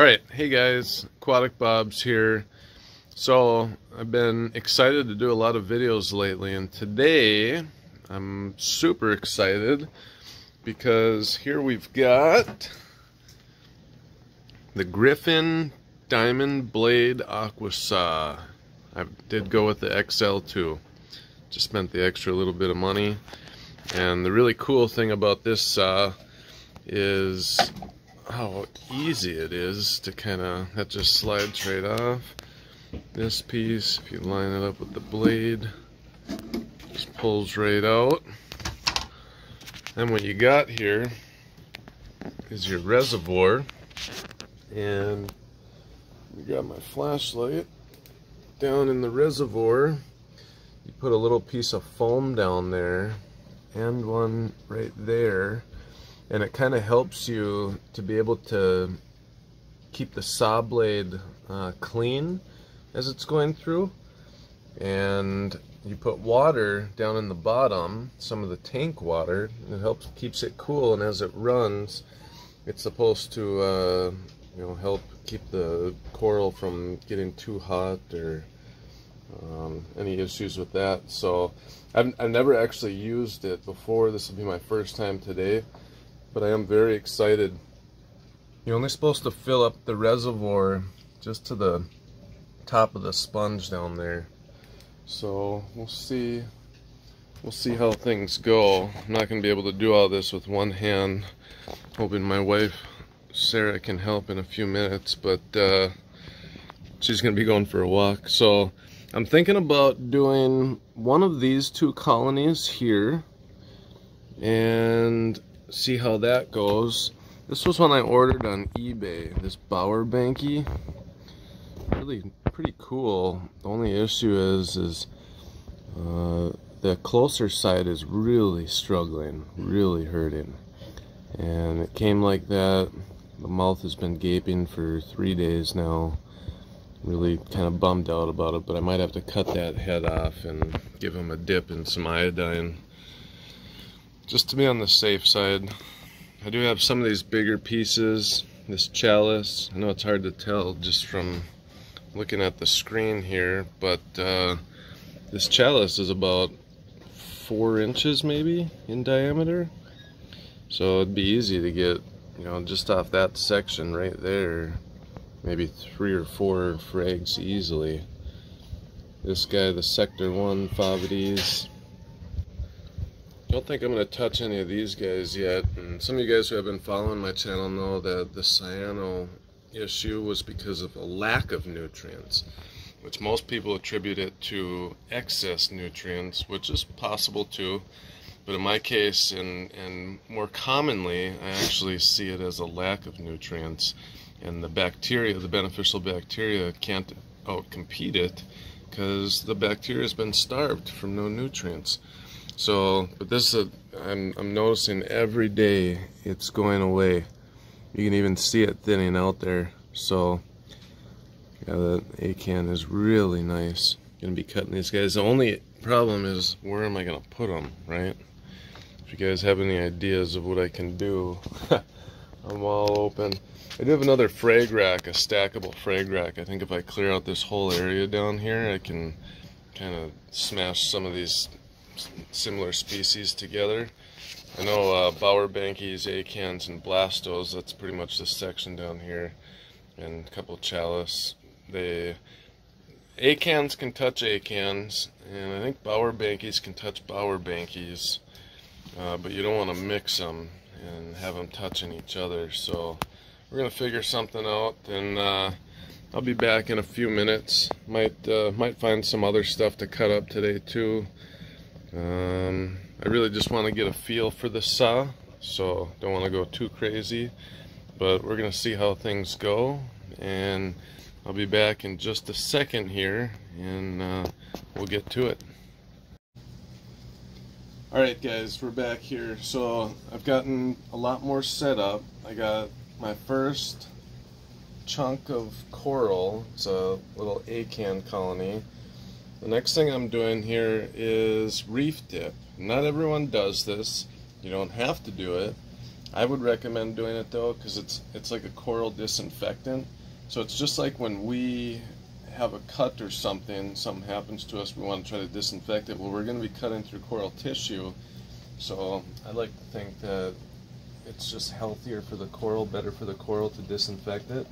All right, hey guys, Aquatic Bob's here. So I've been excited to do a lot of videos lately, and today I'm super excited because here we've got the Gryphon Diamond Blade Aqua Saw. I did go with the XL2. Just spent the extra little bit of money. And the really cool thing about this saw is how easy it is to kind of, that just slides right off. This piece, if you line it up with the blade, just pulls right out. And what you got here is your reservoir. And you got my flashlight down in the reservoir. You put a little piece of foam down there and one right there and it kind of helps you to be able to keep the saw blade uh, clean as it's going through. And you put water down in the bottom some of the tank water it helps keeps it cool and as it runs it's supposed to uh, you know help keep the coral from getting too hot or um, any issues with that. So I've, I've never actually used it before. This will be my first time today but I am very excited. You're only supposed to fill up the reservoir just to the top of the sponge down there. So we'll see we'll see how things go. I'm not going to be able to do all this with one hand. Hoping my wife Sarah can help in a few minutes, but uh, she's going to be going for a walk. So I'm thinking about doing one of these two colonies here and see how that goes. This was one I ordered on eBay, this Bowerbanki. Really pretty cool. The only issue is, is uh, the closer side is really struggling, really hurting. And it came like that. The mouth has been gaping for three days now. Really kind of bummed out about it, but I might have to cut that head off and give him a dip in some iodine just to be on the safe side. I do have some of these bigger pieces, this chalice. I know it's hard to tell just from looking at the screen here, but uh, this chalice is about four inches maybe in diameter. So it'd be easy to get, you know, just off that section right there, maybe three or four frags easily. This guy, the Sector 1 Favites, don't think I'm going to touch any of these guys yet. And some of you guys who have been following my channel know that the cyano issue was because of a lack of nutrients, which most people attribute it to excess nutrients, which is possible too. But in my case, and, and more commonly, I actually see it as a lack of nutrients. And the bacteria, the beneficial bacteria, can't outcompete it because the bacteria has been starved from no nutrients. So, but this is a, I'm, I'm noticing every day it's going away. You can even see it thinning out there. So, yeah, the acan is really nice. Gonna be cutting these guys. The only problem is where am I gonna put them, right? If you guys have any ideas of what I can do, I'm all open. I do have another frag rack, a stackable frag rack. I think if I clear out this whole area down here, I can kind of smash some of these similar species together. I know uh, Acans, and Blastos, that's pretty much this section down here, and a couple chalice. They Acans can touch Acans, and I think Bower Bankies can touch Bower Bankies, uh, but you don't want to mix them and have them touching each other. So we're going to figure something out, and uh, I'll be back in a few minutes. Might uh, might find some other stuff to cut up today too. Um, I really just want to get a feel for the saw, so don't want to go too crazy, but we're going to see how things go, and I'll be back in just a second here, and uh, we'll get to it. Alright guys, we're back here. So I've gotten a lot more set up. I got my first chunk of coral. It's a little acan colony. The next thing I'm doing here is reef dip. Not everyone does this. You don't have to do it. I would recommend doing it though because it's it's like a coral disinfectant. So it's just like when we have a cut or something, something happens to us, we want to try to disinfect it. Well, we're going to be cutting through coral tissue, so I like to think that it's just healthier for the coral, better for the coral to disinfect it.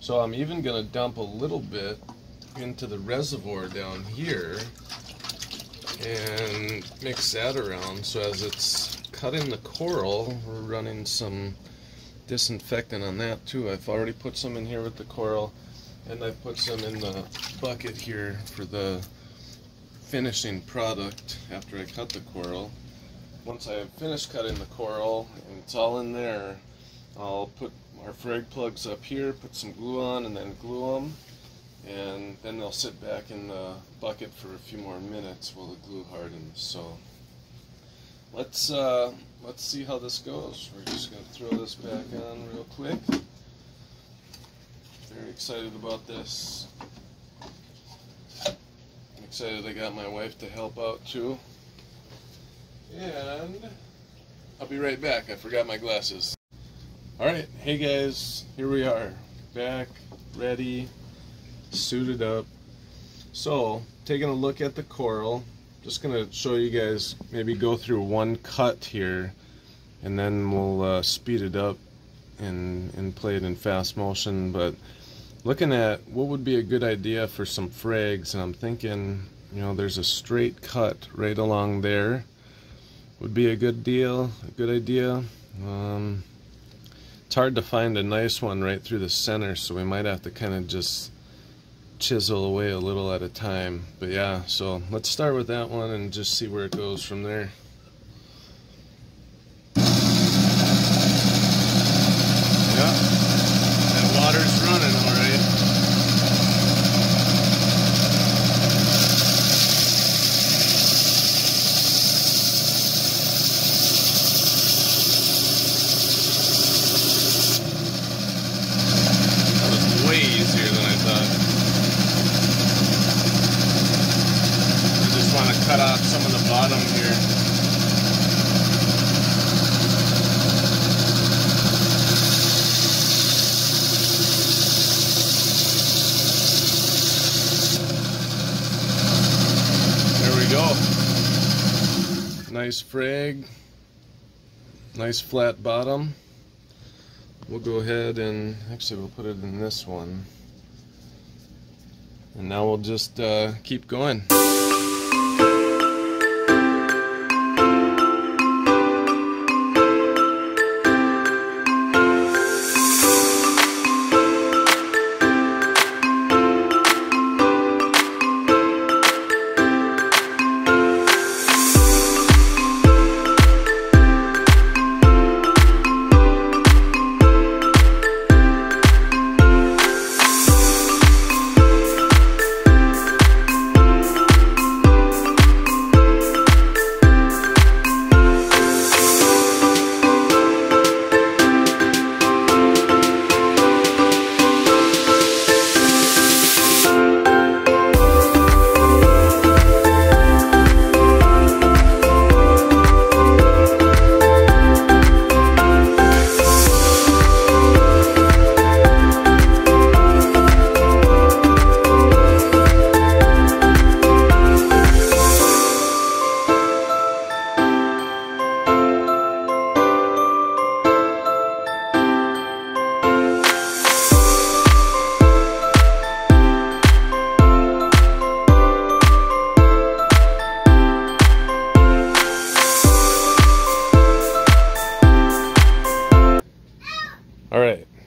So I'm even going to dump a little bit into the reservoir down here and mix that around. So as it's cutting the coral we're running some disinfectant on that too. I've already put some in here with the coral and I put some in the bucket here for the finishing product after I cut the coral. Once I have finished cutting the coral and it's all in there I'll put our frag plugs up here put some glue on and then glue them and then they'll sit back in the bucket for a few more minutes while the glue hardens. So let's uh, let's see how this goes. We're just going to throw this back on real quick. Very excited about this. I'm excited I got my wife to help out too. And I'll be right back. I forgot my glasses. Alright, hey guys, here we are. Back, ready, suited up. So, taking a look at the coral, just to show you guys, maybe go through one cut here, and then we'll uh, speed it up and, and play it in fast motion. But looking at what would be a good idea for some frags, and I'm thinking, you know, there's a straight cut right along there. Would be a good deal, a good idea. Um, it's hard to find a nice one right through the center, so we might have to kind of just chisel away a little at a time. But yeah, so let's start with that one and just see where it goes from there. Yeah, that water's running all right. That was way easier than I thought. I just want to cut off some of the bottom here. There we go. Nice frag. Nice flat bottom. We'll go ahead and actually we'll put it in this one. And now we'll just uh, keep going.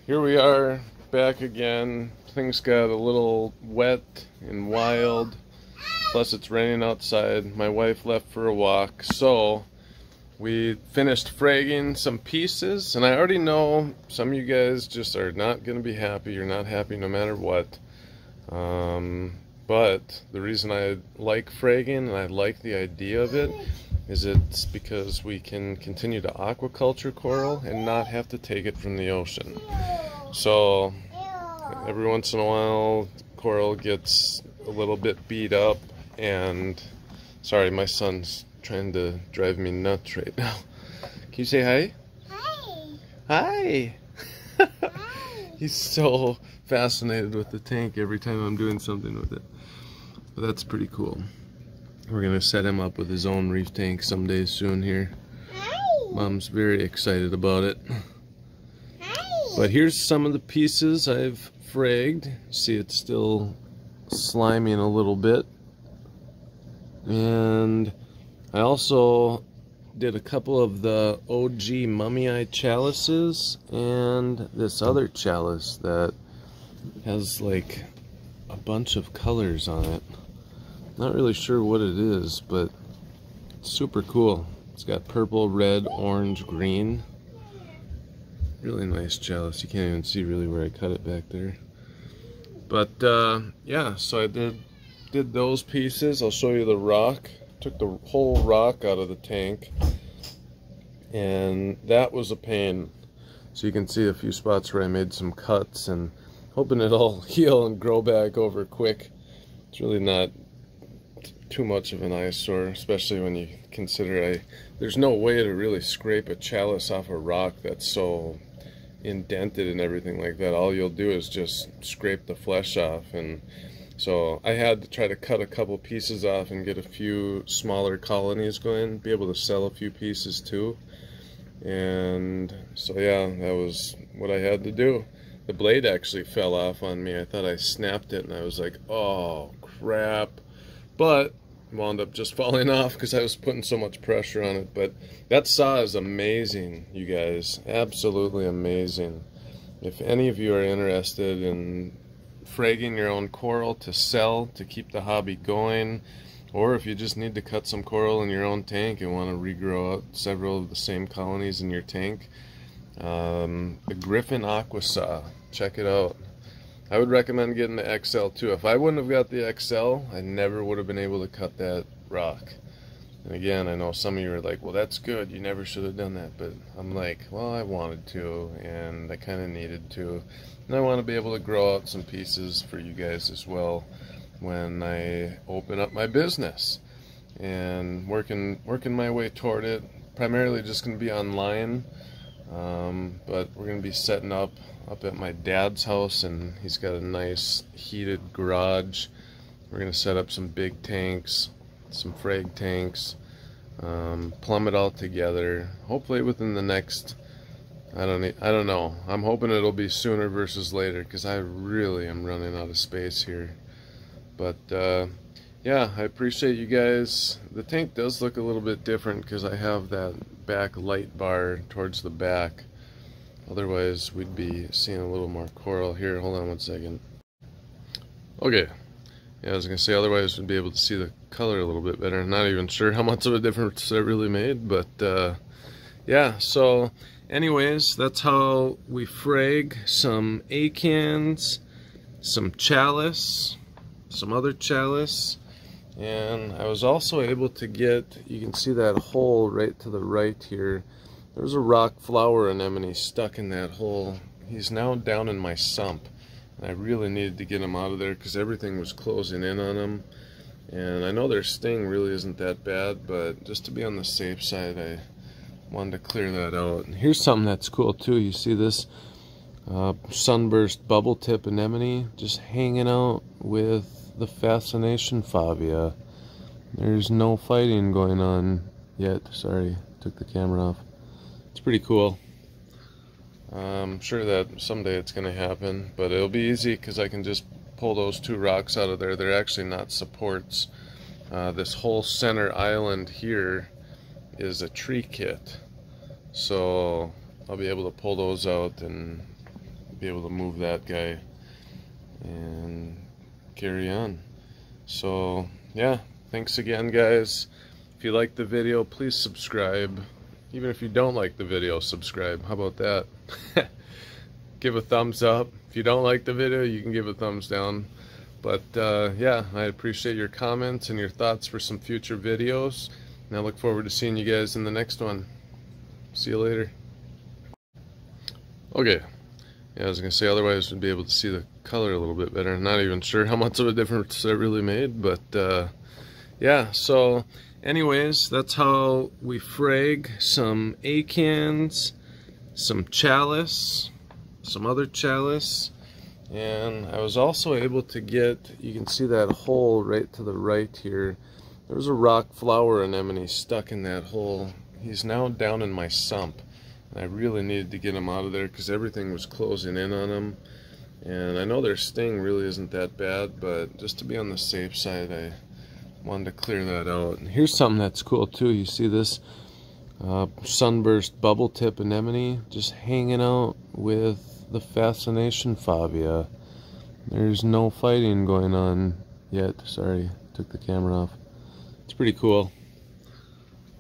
Here we are back again. Things got a little wet and wild. Plus, it's raining outside. My wife left for a walk. So, we finished fragging some pieces. And I already know some of you guys just are not going to be happy. You're not happy no matter what. Um, but the reason I like fragging and I like the idea of it is it's because we can continue to aquaculture coral and not have to take it from the ocean. So every once in a while coral gets a little bit beat up and sorry my son's trying to drive me nuts right now. Can you say hi? Hi. Hi. He's so fascinated with the tank every time I'm doing something with it. But that's pretty cool. We're gonna set him up with his own reef tank someday soon here. Hi. Mom's very excited about it. Hi. But here's some of the pieces I've fragged. See it's still sliming a little bit. And I also did a couple of the OG mummy eye chalices and this other chalice that has like a bunch of colors on it. Not really sure what it is, but it's super cool. It's got purple, red, orange, green. Really nice chalice. You can't even see really where I cut it back there. But uh, yeah, so I did did those pieces. I'll show you the rock. Took the whole rock out of the tank. And that was a pain. So you can see a few spots where I made some cuts and hoping it'll heal and grow back over quick. It's really not too much of an eyesore, especially when you consider I there's no way to really scrape a chalice off a rock that's so indented and everything like that. All you'll do is just scrape the flesh off and so I had to try to cut a couple pieces off and get a few smaller colonies going, be able to sell a few pieces too. And so yeah, that was what I had to do. The blade actually fell off on me. I thought I snapped it and I was like, oh crap. But wound up just falling off because I was putting so much pressure on it. But that saw is amazing, you guys. Absolutely amazing. If any of you are interested in fragging your own coral to sell to keep the hobby going or if you just need to cut some coral in your own tank and want to regrow out several of the same colonies in your tank um, the Gryphon Aqua Saw check it out I would recommend getting the XL too. If I wouldn't have got the XL I never would have been able to cut that rock. And again I know some of you are like well that's good. You never should have done that. But I'm like well I wanted to and I kind of needed to. And I want to be able to grow out some pieces for you guys as well when I open up my business. And working working my way toward it. Primarily just going to be online, um, but we're going to be setting up up at my dad's house, and he's got a nice heated garage. We're to set up some big tanks, some frag tanks, um, plumb it all together. Hopefully within the next I don't I don't know. I'm hoping it'll be sooner versus later because I really am running out of space here. But uh, yeah, I appreciate you guys. The tank does look a little bit different because I have that back light bar towards the back. Otherwise, we'd be seeing a little more coral here. Hold on one second. Okay. Yeah, I was going to say, otherwise we'd be able to see the color a little bit better. Not even sure how much of a difference it really made, but uh, yeah, so anyways, that's how we frag some acans, some chalice, some other chalice, and I was also able to get, you can see that hole right to the right here. There's a rock flower anemone stuck in that hole. He's now down in my sump. And I really needed to get him out of there because everything was closing in on him. And I know their sting really isn't that bad, but just to be on the safe side, I wanted to clear that out. And here's something that's cool too. You see this uh, sunburst bubble tip anemone just hanging out with the fascination favia. There's no fighting going on yet. Sorry, took the camera off. It's pretty cool. I'm sure that someday it's going to happen, but it'll be easy because I can just pull those two rocks out of there. They're actually not supports. Uh, this whole center island here is a tree kit. So I'll be able to pull those out and be able to move that guy and carry on. So yeah, thanks again guys. If you like the video, please subscribe. Even if you don't like the video, subscribe. How about that? give a thumbs up. If you don't like the video, you can give a thumbs down. But uh, yeah, I appreciate your comments and your thoughts for some future videos. And I look forward to seeing you guys in the next one. See you later. Okay. Yeah, I was going to say, otherwise we'd be able to see the color a little bit better. not even sure how much of a difference that really made, but uh, yeah, so anyways, that's how we frag some acans, some chalice, some other chalice, and I was also able to get, you can see that hole right to the right here. There's a rock flower anemone stuck in that hole. He's now down in my sump. I really needed to get him out of there because everything was closing in on him. And I know their sting really isn't that bad, but just to be on the safe side, I wanted to clear that out. And here's something that's cool too. You see this uh, sunburst bubble tip anemone just hanging out with the fascination favia. There's no fighting going on yet. Sorry, took the camera off. It's pretty cool.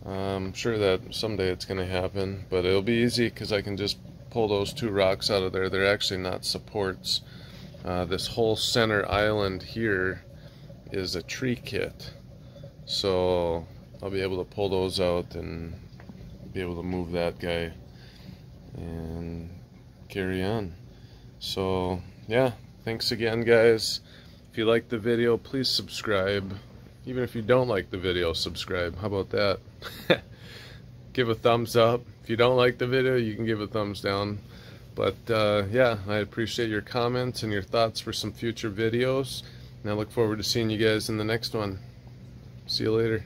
I'm sure that someday it's going to happen, but it'll be easy because I can just pull those two rocks out of there. They're actually not supports. Uh, this whole center island here is a tree kit. So I'll be able to pull those out and be able to move that guy and carry on. So yeah, thanks again guys. If you like the video, please subscribe. Even if you don't like the video, subscribe. How about that? give a thumbs up. If you don't like the video, you can give a thumbs down. But uh, yeah, I appreciate your comments and your thoughts for some future videos. And I look forward to seeing you guys in the next one. See you later.